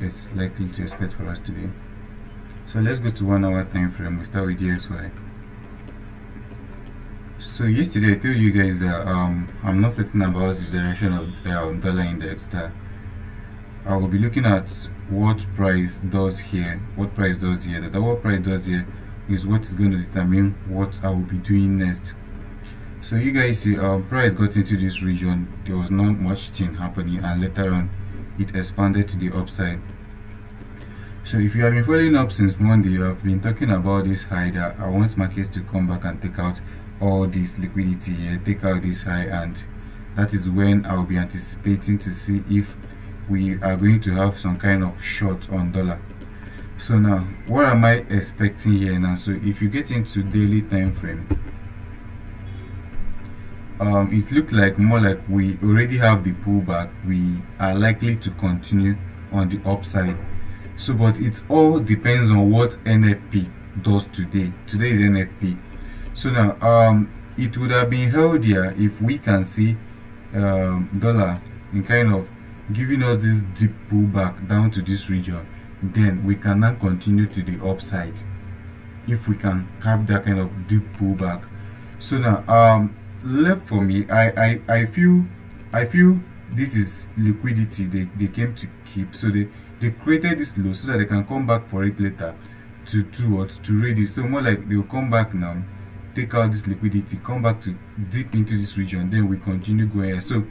it's likely to expect for us to be. So let's go to one hour time frame. We start with DXY so yesterday I told you guys that um, I'm not certain about the direction of the um, dollar index that I will be looking at what price does here what price does here that what price does here is what is going to determine what I will be doing next. So you guys see um, price got into this region. There was not much thing happening and later on it expanded to the upside. So if you have been following up since monday i've been talking about this high that i want markets to come back and take out all this liquidity here take out this high and that is when i'll be anticipating to see if we are going to have some kind of short on dollar. So now what am i expecting here now? So if you get into daily time frame um, it looked like more like we already have the pullback. We are likely to continue on the upside. So but it all depends on what nfp does today. Today is nfp so now um it would have been healthier if we can see um, dollar in kind of giving us this deep pullback down to this region. Then we can now continue to the upside if we can have that kind of deep pullback. So now um left for me i i i feel i feel this is liquidity they they came to keep. So they they created this low so that they can come back for it later to to what? To raid it. So more like they'll come back now take out this liquidity come back to deep into this region then we continue going so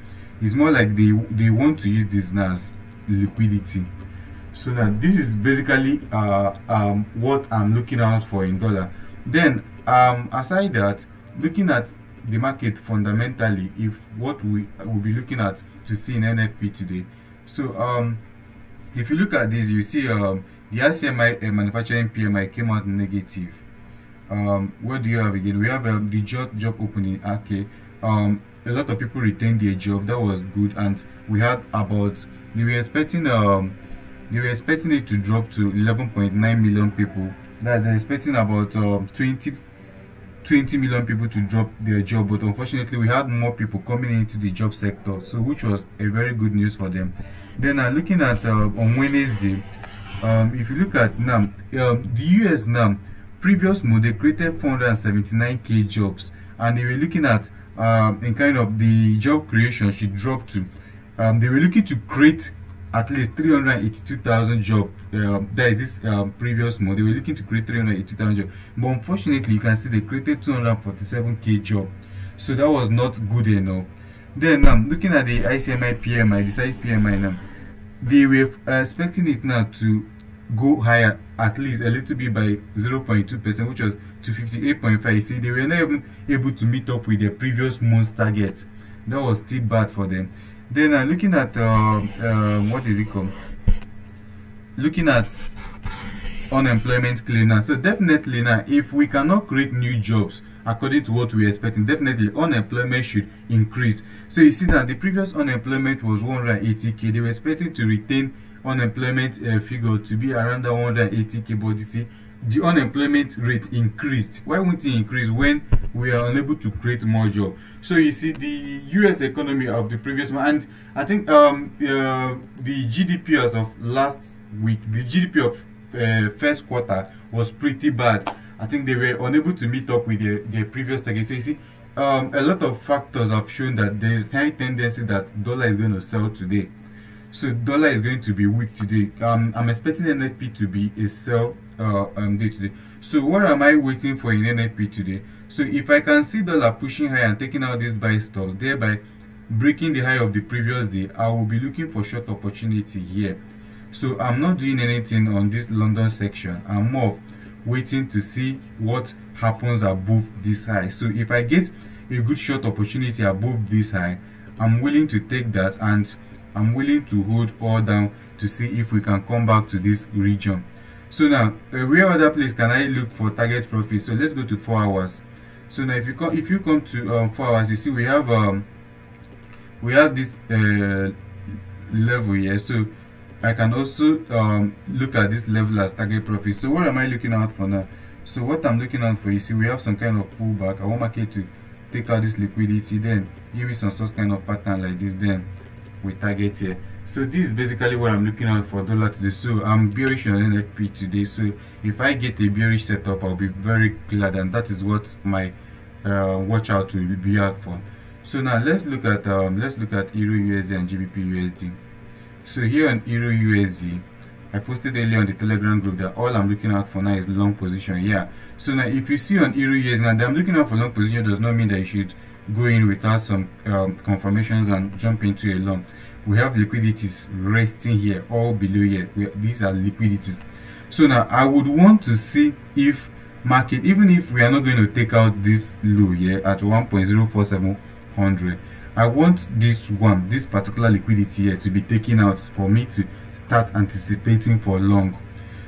it's more like they they want to use this now as liquidity. So now this is basically uh um what i'm looking out for in dollar. Then um aside that looking at the market fundamentally if what we will be looking at to see in NFP today. So um, if you look at this, you see um, the RCMI uh, manufacturing PMI came out negative. Um, what do you have again? We have um, the job job opening. Okay, um, a lot of people retained their job. That was good, and we had about we were expecting um they were expecting it to drop to 11.9 million people. That's expecting about um, 20 20 million people to drop their job but unfortunately we had more people coming into the job sector so which was a very good news for them. Then uh, looking at uh, on wednesday um, if you look at now um, the us now previous month they created 479k jobs and they were looking at um, in kind of the job creation should drop to. Um, they were looking to create at least 382,000 jobs. Uh, that is this um, previous month. They were looking to create 382,000 jobs. But unfortunately, you can see they created 247k job. So that was not good enough. Then um, looking at the ICMI PMI, the size PMI now, they were expecting it now to go higher at least a little bit by 0.2%, which was to 58.5. See, they were not even able to meet up with their previous month's target. That was still bad for them then uh, looking at uh, uh, what is it called? Looking at unemployment now so definitely now if we cannot create new jobs according to what we're expecting definitely unemployment should increase. So you see that the previous unemployment was 180k they were expecting to retain unemployment uh, figure to be around 180k but you see the unemployment rate increased. Why won't it increase when we are unable to create more jobs so you see the us economy of the previous one and i think um uh, the gdp as of last week the gdp of uh, first quarter was pretty bad. I think they were unable to meet up with their, their previous target. So you see um, a lot of factors have shown that the high tendency that dollar is going to sell today. So dollar is going to be weak today. Um, i'm expecting nfp to be a sell uh, um, day today. So what am i waiting for in nfp today? So if i can see dollar pushing high and taking out these buy stops thereby breaking the high of the previous day i will be looking for short opportunity here. So i'm not doing anything on this london section. I'm more of waiting to see what happens above this high. So if i get a good short opportunity above this high i'm willing to take that and i'm willing to hold all down to see if we can come back to this region so now uh, where other place can i look for target profit so let's go to four hours. So now if you come if you come to um, four hours you see we have um we have this uh, level here. So i can also um, look at this level as target profit. So what am i looking out for now? So what i'm looking out for you see we have some kind of pullback. I want market to take out this liquidity then give me some such kind of pattern like this then we target here so this is basically what i'm looking out for dollar today. So i'm bearish on nfp today. So if i get a bearish setup i'll be very glad and that is what my uh, watch out will be out for. So now let's look at um, let's look at euro usd and gbp usd so here on euro usd I posted earlier on the telegram group that all I'm looking out for now is long position. Yeah. So now if you see on euro usd now I'm looking out for long position does not mean that you should go in without some um, confirmations and jump into a long we have liquidities resting here all below here. We, these are liquidities. So now I would want to see if market even if we are not going to take out this low here at 1.04700 I want this one this particular liquidity here to be taken out for me to start anticipating for long.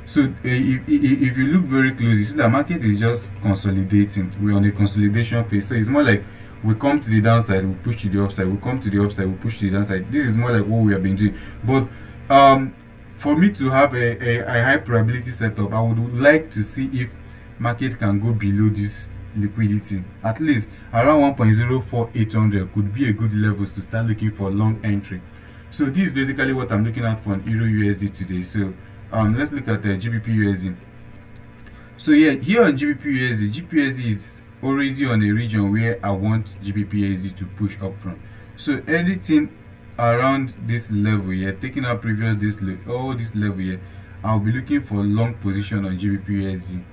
So uh, if, if, you look very close you see the market is just consolidating. We're on a consolidation phase. So it's more like we come to the downside we push to the upside we come to the upside we push to the downside. This is more like what we have been doing. But um for me to have a, a, a high probability setup i would like to see if market can go below this liquidity. At least around 1.04800 could be a good level to start looking for long entry. So this is basically what i'm looking at for an euro usd today. So um let's look at the gbp usd so yeah here on gbp usd gbp usd is already on a region where i want gbp usd to push up from. So anything around this level here taking out previous this low, all this level here i'll be looking for long position on gbp usd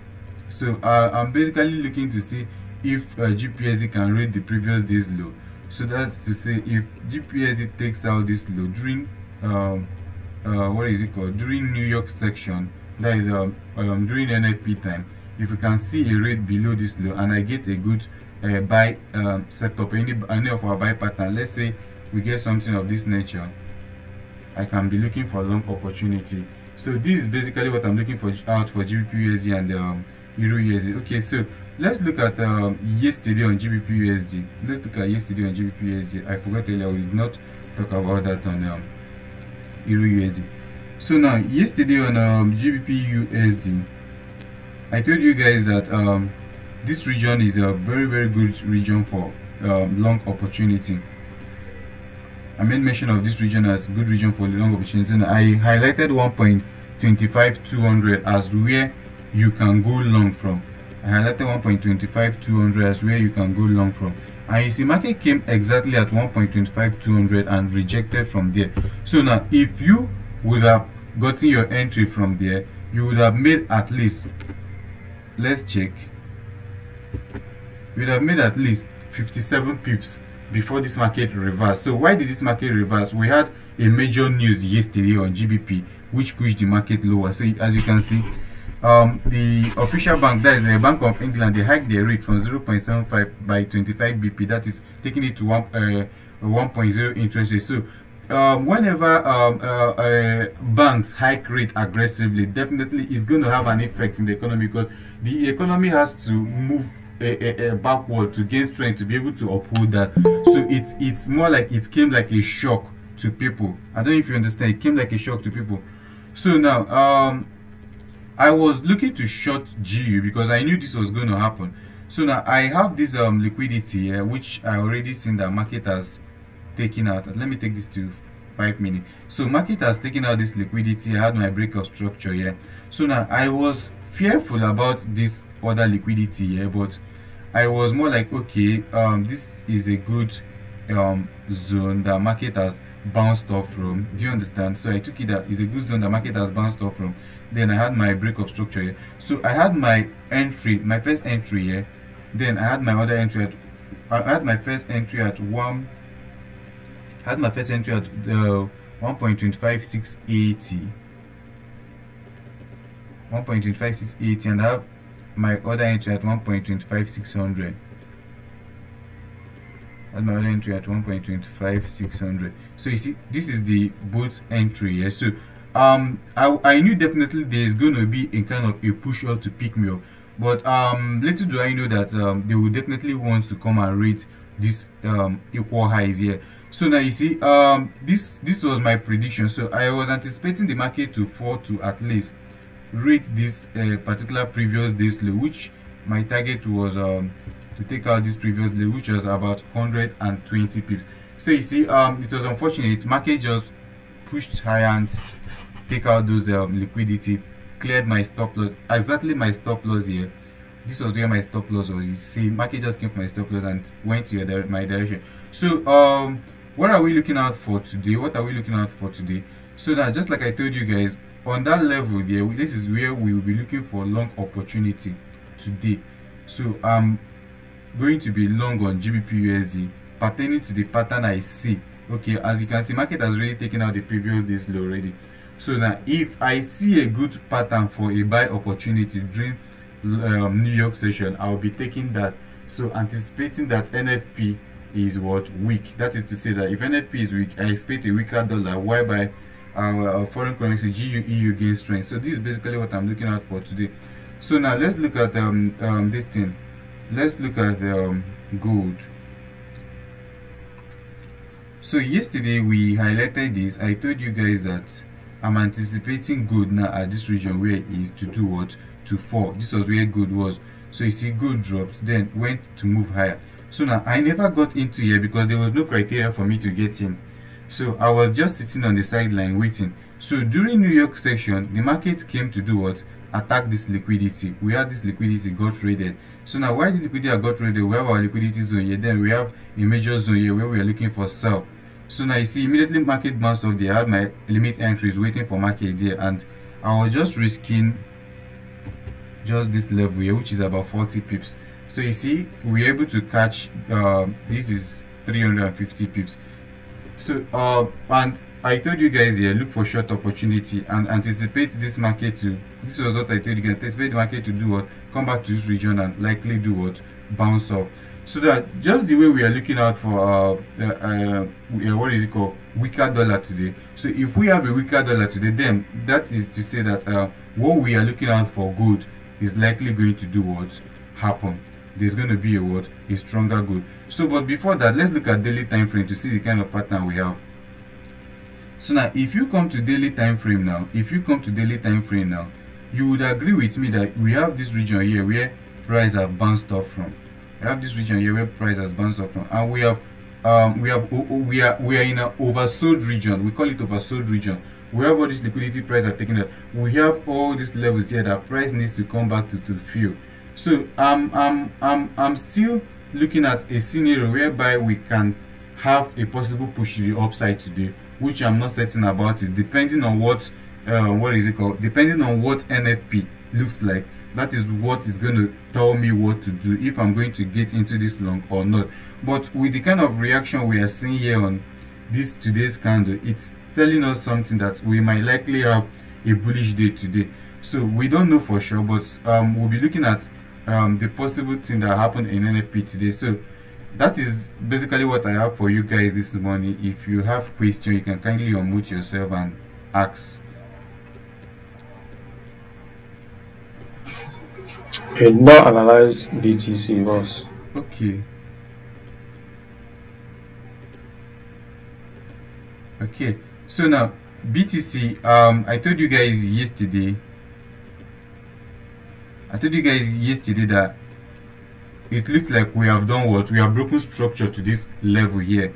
so uh, i'm basically looking to see if uh, gpsc can read the previous day's low. So that's to say if gpsc takes out this low during um, uh, what is it called? During new york section that is um, um, during nfp time if we can see a rate below this low and i get a good uh, buy um, setup any any of our buy pattern let's say we get something of this nature i can be looking for long opportunity. So this is basically what i'm looking for out for gbp and um, euro usd okay so let's look at um, yesterday on gbp usd let's look at yesterday on gbp usd i forgot earlier we did not talk about that on um, euro usd so now yesterday on um, gbp usd i told you guys that um, this region is a very very good region for um, long opportunity. I made mention of this region as good region for long opportunity and i highlighted 1.25 200 as where you can go long from. I highlighted 1.25 200 as where you can go long from. And you see market came exactly at 1.25 200 and rejected from there. So now if you would have gotten your entry from there you would have made at least let's check. Would have made at least 57 pips before this market reversed. So why did this market reverse? We had a major news yesterday on gbp which pushed the market lower. So as you can see um, the official bank, that is the Bank of England, they hiked their rate from 0.75 by 25 BP, that is taking it to 1, uh, 1.0 interest rate. So, um, whenever um, uh, uh, banks hike rate aggressively, definitely it's going to have an effect in the economy because the economy has to move a, a, a backward to gain strength to be able to uphold that. So it's it's more like it came like a shock to people. I don't know if you understand. It came like a shock to people. So now, um, I was looking to short GU because I knew this was going to happen. So now I have this um, liquidity here, which I already seen that market has taken out. Let me take this to five minutes. So market has taken out this liquidity. I had my breakout structure here. So now I was fearful about this other liquidity here, but I was more like, okay, um, this is a good um, zone that market has bounced off from. Do you understand? So I took it that is a good zone that market has bounced off from then I had my breakup structure here. So I had my entry, my first entry here, then I had my other entry at, I had my first entry at one, had my first entry at uh, 1.25680, 1.25680, and have my other entry at 1.25600. Had my other entry at 1.25600. So you see, this is the both entry here. So um I, I knew definitely there's going to be a kind of a push up to pick me up but um little do i know that um, they will definitely want to come and rate this um equal highs here. So now you see um this this was my prediction. So i was anticipating the market to fall to at least rate this uh, particular previous day's low which my target was um to take out this previous low which was about 120 pips. So you see um it was unfortunate. Market just pushed higher and take out those um, liquidity cleared my stop loss exactly my stop loss here this was where my stop loss was. You see market just came from my stop loss and went to your, my direction. So um what are we looking out for today? What are we looking out for today? So now just like i told you guys on that level there this is where we will be looking for long opportunity today. So i'm going to be long on gbp usd pertaining to the pattern i see. Okay as you can see market has already taken out the previous day's low already. So now if i see a good pattern for a buy opportunity during um, new york session i'll be taking that. So anticipating that nfp is what? Weak. That is to say that if nfp is weak i expect a weaker dollar whereby our, foreign currency gu eu gains strength. So this is basically what i'm looking at for today. So now let's look at um, um this thing. Let's look at um, gold. So yesterday we highlighted this. I told you guys that i'm anticipating gold now at this region where it is to do what to 4 this was where gold was. So you see gold drops then went to move higher. So now i never got into here because there was no criteria for me to get in. So i was just sitting on the sideline waiting. So during new york session the market came to do what? Attack this liquidity. We had this liquidity got raided so now why the liquidity got raided we have our liquidity zone here. Then we have a major zone here where we are looking for sell. So now you see immediately market bounced off there. I had my limit entries waiting for market there. And i was just risking just this level here which is about 40 pips. So you see we're able to catch uh, this is 350 pips. So uh, and i told you guys here look for short opportunity and anticipate this market to this was what i told you guys anticipate the market to do what? Come back to this region and likely do what? Bounce off. So that just the way we are looking out for uh, uh, uh, what is it called? Weaker dollar today. So if we have a weaker dollar today then that is to say that uh, what we are looking out for good is likely going to do what happen. There's going to be a what? A stronger good so but before that let's look at daily time frame to see the kind of pattern we have. So now if you come to daily time frame now if you come to daily time frame now you would agree with me that we have this region here where price have bounced off from. We have this region here where price has bounced off from. And we have um we have we are we are in an oversold region. We call it oversold region we have all this liquidity price are taking that we have all these levels here that price needs to come back to to fill so um, I'm, I'm, I'm still looking at a scenario whereby we can have a possible push to the upside today, which I'm not certain about it, depending on what, uh, what is it called, depending on what NFP looks like. That is what is going to tell me what to do, if I'm going to get into this long or not. But with the kind of reaction we are seeing here on this today's candle, it's telling us something that we might likely have a bullish day today. So we don't know for sure, but um, we'll be looking at um, the possible thing that happened in NFP today. So that is basically what I have for you guys this morning. If you have question, you can kindly unmute yourself and ask. Okay, now analyze BTC was. Okay. Okay. So now BTC, um, I told you guys yesterday I told you guys yesterday that it looks like we have done what? We have broken structure to this level here.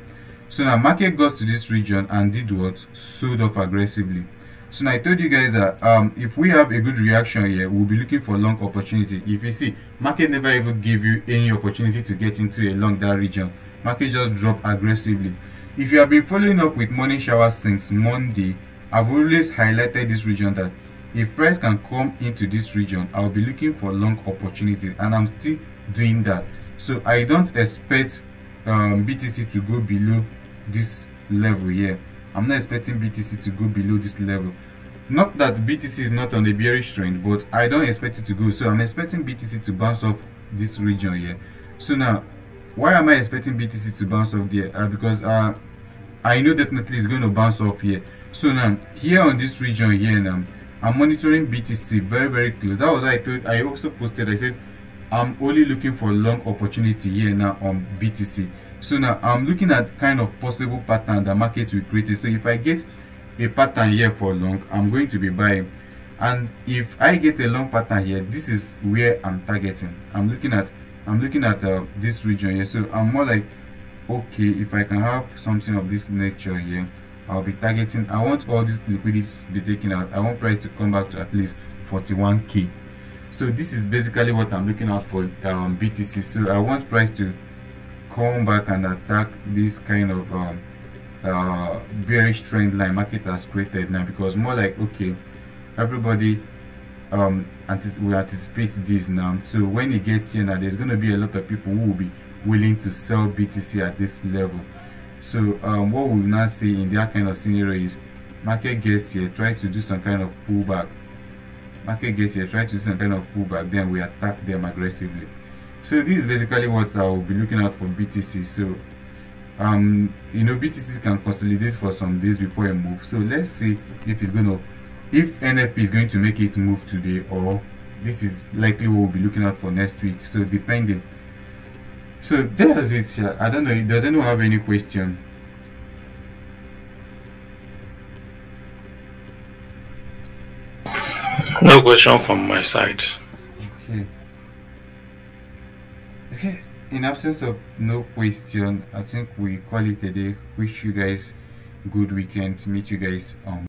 So now market got to this region and did what? Sold off aggressively. So now i told you guys that um, if we have a good reaction here we'll be looking for long opportunity. If you see market never even give you any opportunity to get into a long that region. Market just drop aggressively if you have been following up with morning shower since monday i've always highlighted this region that if price can come into this region i'll be looking for long opportunity and i'm still doing that. So i don't expect um, btc to go below this level here. I'm not expecting btc to go below this level. Not that btc is not on a bearish trend but i don't expect it to go. So i'm expecting btc to bounce off this region here. So now why am i expecting btc to bounce off there uh, because uh, i know definitely it's going to bounce off here so now here on this region here now I'm monitoring BTC very very close. That was I told I also posted. I said I'm only looking for long opportunity here now on BTC. So now I'm looking at kind of possible pattern the market will create. So if I get a pattern here for long, I'm going to be buying. And if I get a long pattern here, this is where I'm targeting. I'm looking at I'm looking at uh, this region here. So I'm more like okay if i can have something of this nature here i'll be targeting i want all this liquidity to be taken out i want price to come back to at least 41k so this is basically what i'm looking out for um, btc so i want price to come back and attack this kind of um, uh, bearish trend line market has created now because more like okay everybody um will anticipate this now. So when it gets here now there's going to be a lot of people who will be willing to sell btc at this level. So um, what we now see in that kind of scenario is market gets here try to do some kind of pullback. Market gets here try to do some kind of pullback then we attack them aggressively. So this is basically what i will be looking at for btc so um you know btc can consolidate for some days before a move so let's see if it's going to if nfp is going to make it move today or this is likely what we'll be looking at for next week so depending. So there's it here i don't know does anyone have any question? No question from my side. Okay. Okay in absence of no question i think we call it a day. Wish you guys good weekend. Meet you guys um